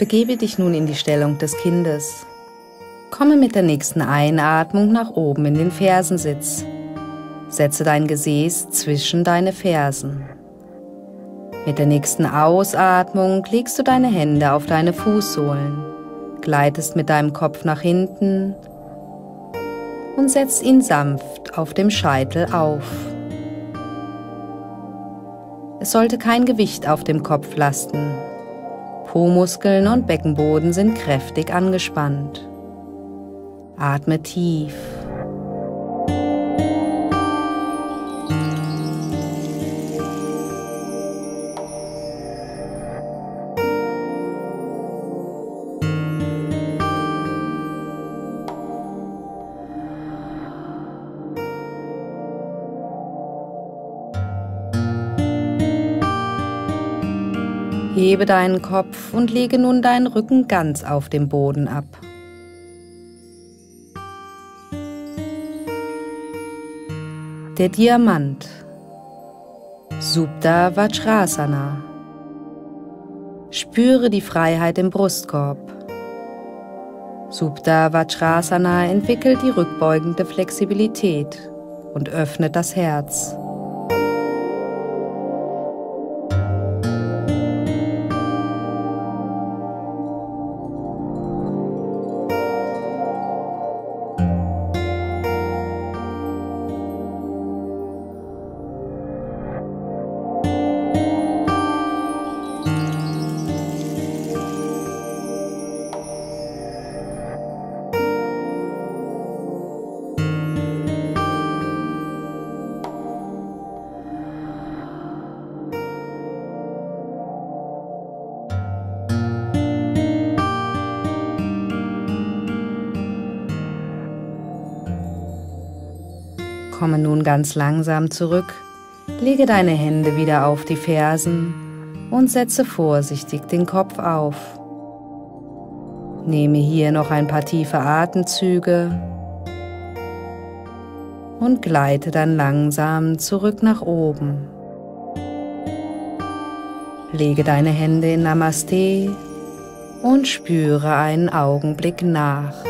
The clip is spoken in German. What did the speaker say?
Begebe dich nun in die Stellung des Kindes. Komme mit der nächsten Einatmung nach oben in den Fersensitz. Setze dein Gesäß zwischen deine Fersen. Mit der nächsten Ausatmung legst du deine Hände auf deine Fußsohlen, gleitest mit deinem Kopf nach hinten und setzt ihn sanft auf dem Scheitel auf. Es sollte kein Gewicht auf dem Kopf lasten. Po-Muskeln und Beckenboden sind kräftig angespannt. Atme tief. Hebe deinen Kopf und lege nun deinen Rücken ganz auf dem Boden ab. Der Diamant Subda Vajrasana Spüre die Freiheit im Brustkorb. Subda Vajrasana entwickelt die rückbeugende Flexibilität und öffnet das Herz. Komme nun ganz langsam zurück, lege deine Hände wieder auf die Fersen und setze vorsichtig den Kopf auf. Nehme hier noch ein paar tiefe Atemzüge und gleite dann langsam zurück nach oben. Lege deine Hände in Namaste und spüre einen Augenblick nach.